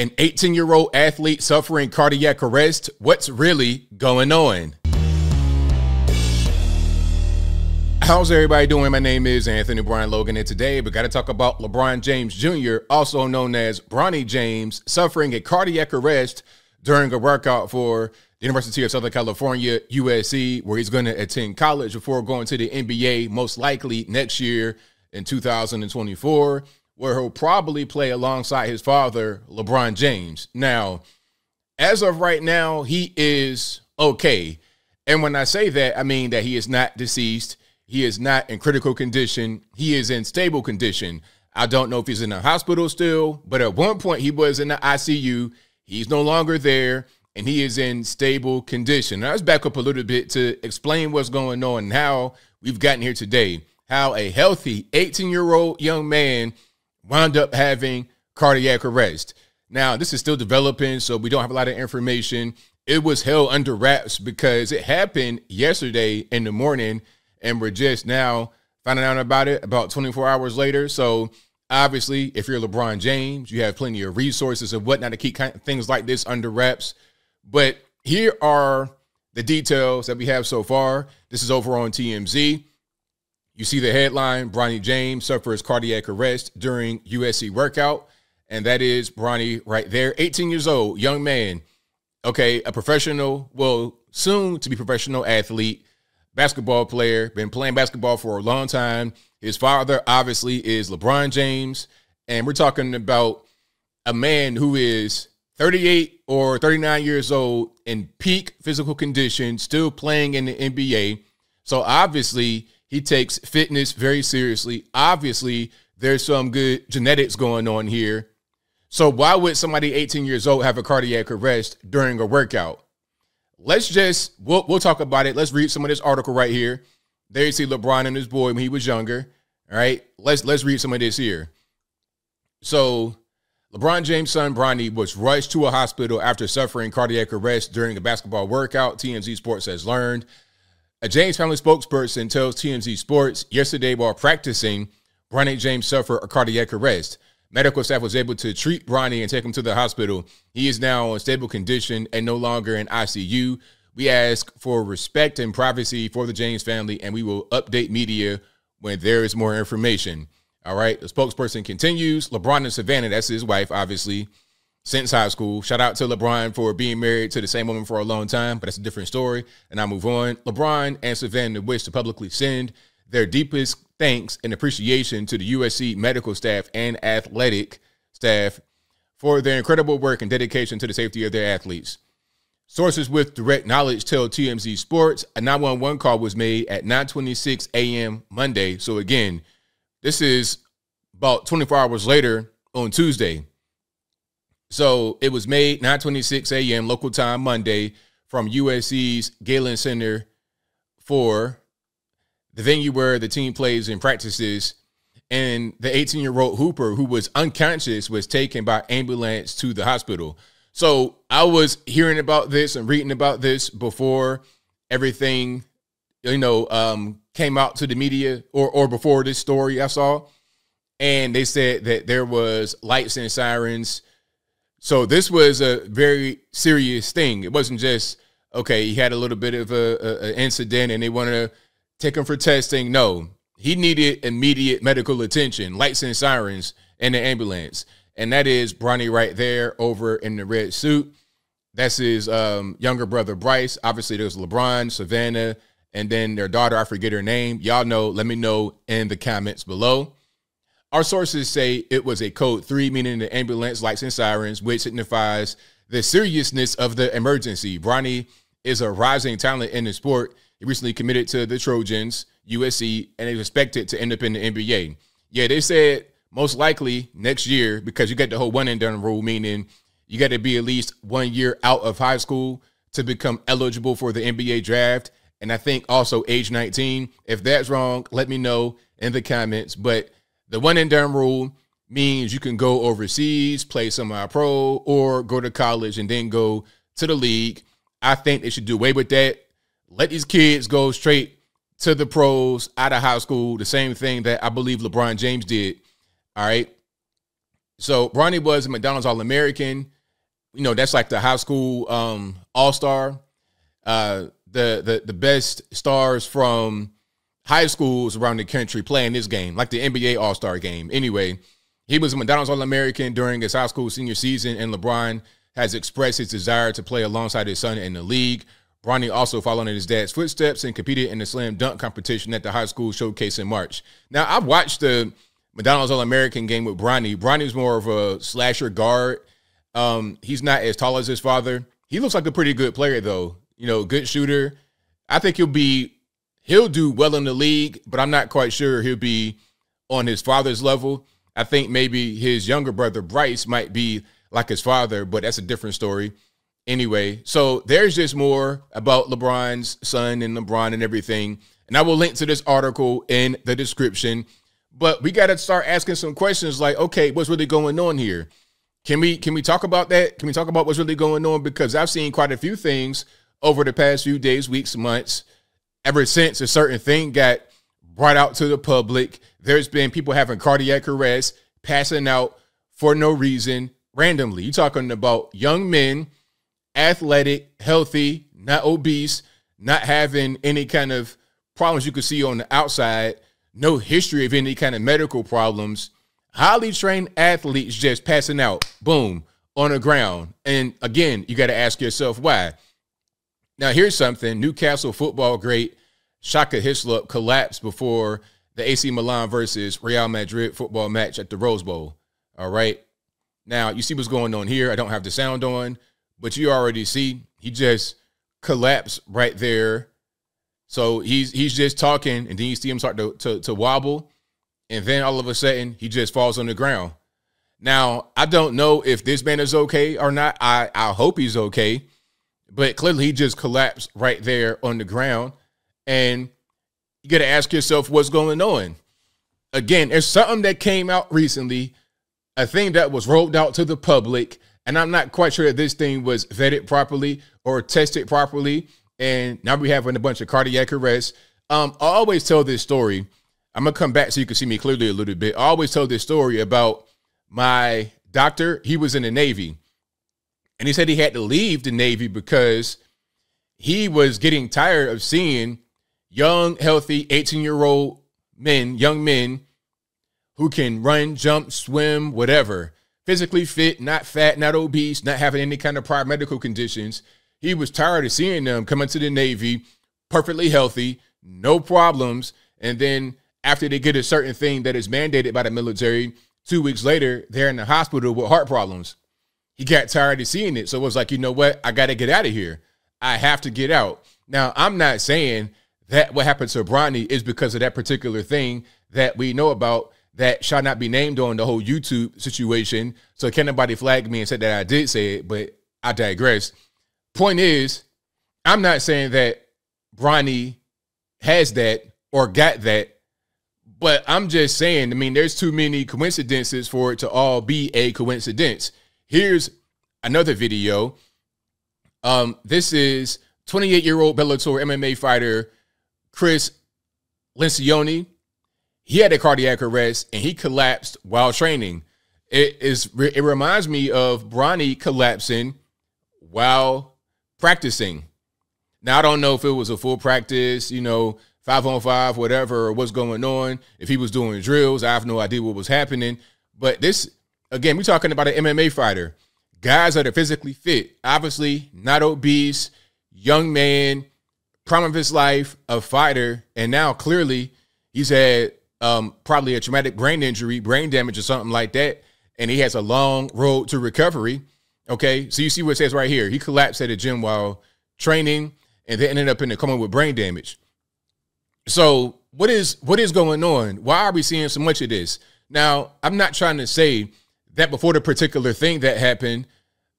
An 18 year old athlete suffering cardiac arrest. What's really going on? How's everybody doing? My name is Anthony Brian Logan, and today we got to talk about LeBron James Jr., also known as Bronny James, suffering a cardiac arrest during a workout for the University of Southern California, USC, where he's going to attend college before going to the NBA, most likely next year in 2024 where he'll probably play alongside his father, LeBron James. Now, as of right now, he is okay. And when I say that, I mean that he is not deceased. He is not in critical condition. He is in stable condition. I don't know if he's in the hospital still, but at one point he was in the ICU. He's no longer there and he is in stable condition. Now, let's back up a little bit to explain what's going on and how we've gotten here today. How a healthy 18 year old young man wound up having cardiac arrest. Now, this is still developing, so we don't have a lot of information. It was held under wraps because it happened yesterday in the morning, and we're just now finding out about it about 24 hours later. So, obviously, if you're LeBron James, you have plenty of resources and whatnot to keep things like this under wraps. But here are the details that we have so far. This is over on TMZ. You see the headline Bronny James suffers cardiac arrest during USC workout. And that is Bronny right there, 18 years old, young man. Okay, a professional, well, soon to be professional athlete, basketball player, been playing basketball for a long time. His father, obviously, is LeBron James. And we're talking about a man who is 38 or 39 years old in peak physical condition, still playing in the NBA. So obviously, he takes fitness very seriously. Obviously, there's some good genetics going on here. So why would somebody 18 years old have a cardiac arrest during a workout? Let's just we'll we'll talk about it. Let's read some of this article right here. There you see LeBron and his boy when he was younger. All right. Let's let's read some of this here. So LeBron James' son Bronny was rushed to a hospital after suffering cardiac arrest during a basketball workout. TMZ Sports has learned. A James family spokesperson tells TMZ Sports yesterday while practicing, Bronny James suffered a cardiac arrest. Medical staff was able to treat Bronny and take him to the hospital. He is now in stable condition and no longer in ICU. We ask for respect and privacy for the James family, and we will update media when there is more information. All right. The spokesperson continues. LeBron and Savannah, that's his wife, obviously, since high school. Shout out to LeBron for being married to the same woman for a long time, but that's a different story. And I move on. LeBron and Savannah wish to publicly send their deepest thanks and appreciation to the USC medical staff and athletic staff for their incredible work and dedication to the safety of their athletes. Sources with direct knowledge tell TMZ Sports a 911 call was made at 9:26 a.m. Monday. So again, this is about 24 hours later on Tuesday. So it was made 9:26 a.m. local time Monday from USC's Galen Center for the venue where the team plays and practices. And the 18 year old Hooper, who was unconscious, was taken by ambulance to the hospital. So I was hearing about this and reading about this before everything, you know, um, came out to the media or or before this story I saw. And they said that there was lights and sirens so this was a very serious thing. It wasn't just okay. He had a little bit of a, a, a incident, and they wanted to take him for testing. No, he needed immediate medical attention, lights and sirens, and the ambulance. And that is Bronny right there over in the red suit. That's his um, younger brother Bryce. Obviously, there's LeBron, Savannah, and then their daughter. I forget her name. Y'all know. Let me know in the comments below. Our sources say it was a code three, meaning the ambulance lights and sirens, which signifies the seriousness of the emergency. Bronny is a rising talent in the sport. He recently committed to the Trojans, USC, and is expected to end up in the NBA. Yeah, they said most likely next year because you got the whole one and done rule, meaning you got to be at least one year out of high school to become eligible for the NBA draft. And I think also age 19. If that's wrong, let me know in the comments. But the one and done rule means you can go overseas, play semi pro, or go to college and then go to the league. I think they should do away with that. Let these kids go straight to the pros out of high school. The same thing that I believe LeBron James did. All right. So Bronny was a McDonald's All American. You know, that's like the high school um, All Star. Uh, the the the best stars from high schools around the country playing this game, like the NBA All Star game. Anyway, he was a McDonald's All American during his high school senior season, and LeBron has expressed his desire to play alongside his son in the league. Bronny also followed in his dad's footsteps and competed in the slam dunk competition at the high school showcase in March. Now, I've watched the McDonald's All American game with Bronny. Bronny's more of a slasher guard. Um, he's not as tall as his father. He looks like a pretty good player, though. You know, good shooter. I think he'll be he'll do well in the league, but I'm not quite sure he'll be on his father's level. I think maybe his younger brother Bryce might be like his father, but that's a different story. Anyway, so there's just more about LeBron's son and LeBron and everything. And I will link to this article in the description. But we got to start asking some questions like, okay, what's really going on here? Can we can we talk about that? Can we talk about what's really going on? Because I've seen quite a few things over the past few days, weeks, months, ever since a certain thing got brought out to the public. There's been people having cardiac arrest, passing out for no reason, randomly. You're talking about young men athletic, healthy, not obese, not having any kind of problems you could see on the outside, no history of any kind of medical problems, highly trained athletes just passing out, boom, on the ground. And again, you got to ask yourself why. Now, here's something Newcastle football great Shaka Hislop collapsed before the AC Milan versus Real Madrid football match at the Rose Bowl. All right. Now, you see what's going on here. I don't have the sound on, but you already see he just collapsed right there. So he's he's just talking, and then you see him start to, to, to wobble, and then all of a sudden he just falls on the ground. Now I don't know if this man is okay or not. I I hope he's okay, but clearly he just collapsed right there on the ground, and you got to ask yourself what's going on. Again, there's something that came out recently, a thing that was rolled out to the public and I'm not quite sure that this thing was vetted properly or tested properly. And now we're having a bunch of cardiac arrests. Um, I always tell this story. I'm gonna come back so you can see me clearly a little bit. I always tell this story about my doctor. He was in the Navy, and he said he had to leave the Navy because he was getting tired of seeing young, healthy 18 year old men, young men who can run, jump, swim, whatever, physically fit, not fat, not obese, not having any kind of prior medical conditions. He was tired of seeing them coming to the Navy, perfectly healthy, no problems. And then after they get a certain thing that is mandated by the military, two weeks later, they're in the hospital with heart problems. He got tired of seeing it. So it was like, you know what? I got to get out of here. I have to get out. Now, I'm not saying that what happened to Bronny is because of that particular thing that we know about that shall not be named on the whole YouTube situation. So can nobody flag me and say that I did say it, but I digress. Point is, I'm not saying that Bronny has that or got that, but I'm just saying, I mean, there's too many coincidences for it to all be a coincidence. Here's another video. Um, this is 28 year old Bellator MMA fighter Chris Lencioni he had a cardiac arrest and he collapsed while training. It is it reminds me of Bronny collapsing while practicing. Now I don't know if it was a full practice, you know, five on five, whatever, or what's going on. If he was doing drills, I have no idea what was happening. But this, again, we're talking about an MMA fighter, guys that are physically fit, obviously not obese, young man, prime of his life, a fighter, and now clearly he's had um, probably a traumatic brain injury, brain damage, or something like that, and he has a long road to recovery. Okay, so you see what it says right here. He collapsed at a gym while training, and then ended up in a coma with brain damage. So what is what is going on? Why are we seeing so much of this? Now, I'm not trying to say that before the particular thing that happened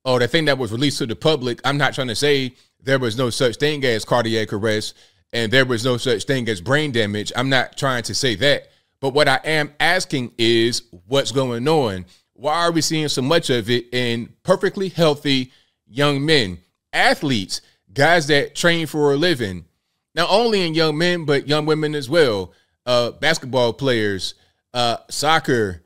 or the thing that was released to the public, I'm not trying to say there was no such thing as cardiac arrest and there was no such thing as brain damage. I'm not trying to say that. But what I am asking is what's going on? Why are we seeing so much of it in perfectly healthy young men, athletes, guys that train for a living? Not only in young men, but young women as well. Uh, basketball players, uh, soccer,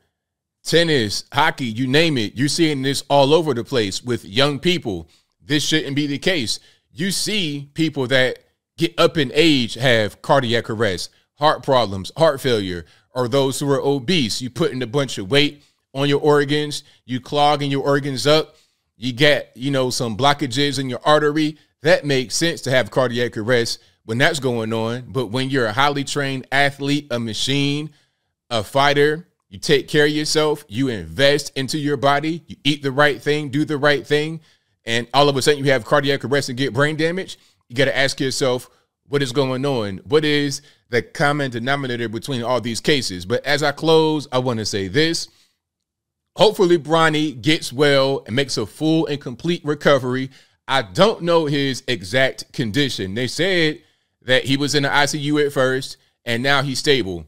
tennis, hockey, you name it. You're seeing this all over the place with young people. This shouldn't be the case. You see people that get up in age have cardiac arrest, heart problems, heart failure, or those who are obese. You putting a bunch of weight on your organs, you clogging your organs up, you get, you know, some blockages in your artery. That makes sense to have cardiac arrest when that's going on. But when you're a highly trained athlete, a machine, a fighter, you take care of yourself, you invest into your body, you eat the right thing, do the right thing, and all of a sudden you have cardiac arrest and get brain damage, you got to ask yourself, what is going on? What is the common denominator between all these cases? But as I close, I want to say this. Hopefully, Bronny gets well and makes a full and complete recovery. I don't know his exact condition. They said that he was in the ICU at first and now he's stable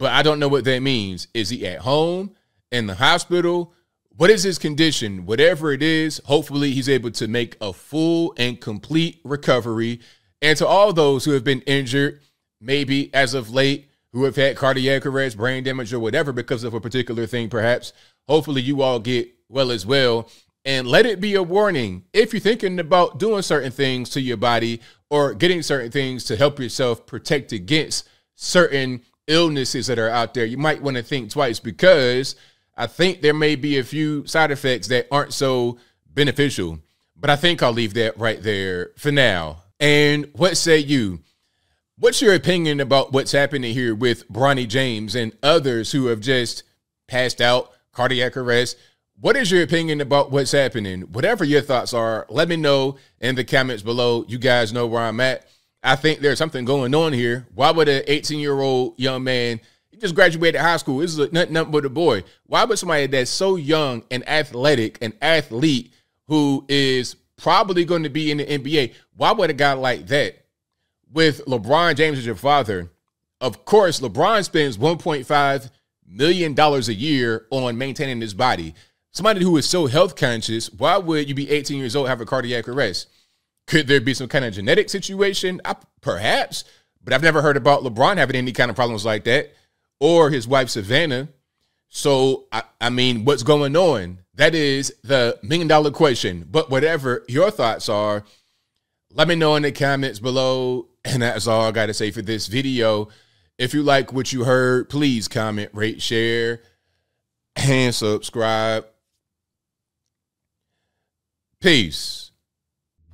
but I don't know what that means. Is he at home, in the hospital? What is his condition? Whatever it is, hopefully he's able to make a full and complete recovery. And to all those who have been injured, maybe as of late, who have had cardiac arrest, brain damage, or whatever because of a particular thing, perhaps, hopefully you all get well as well. And let it be a warning if you're thinking about doing certain things to your body or getting certain things to help yourself protect against certain illnesses that are out there, you might want to think twice because I think there may be a few side effects that aren't so beneficial. But I think I'll leave that right there for now. And what say you? What's your opinion about what's happening here with Bronny James and others who have just passed out, cardiac arrest? What is your opinion about what's happening? Whatever your thoughts are, let me know in the comments below. You guys know where I'm at. I think there's something going on here. Why would an 18 year old young man, he just graduated high school, this is nothing, nothing but a boy. Why would somebody that's so young and athletic, an athlete who is probably going to be in the NBA, why would a guy like that, with LeBron James as your father, of course, LeBron spends 1.5 million dollars a year on maintaining his body. Somebody who is so health conscious, why would you be 18 years old have a cardiac arrest? Could there be some kind of genetic situation? I, perhaps, but I've never heard about LeBron having any kind of problems like that or his wife Savannah. So, I, I mean, what's going on? That is the million dollar question. But whatever your thoughts are, let me know in the comments below. And that's all I got to say for this video. If you like what you heard, please comment, rate, share, and subscribe. Peace.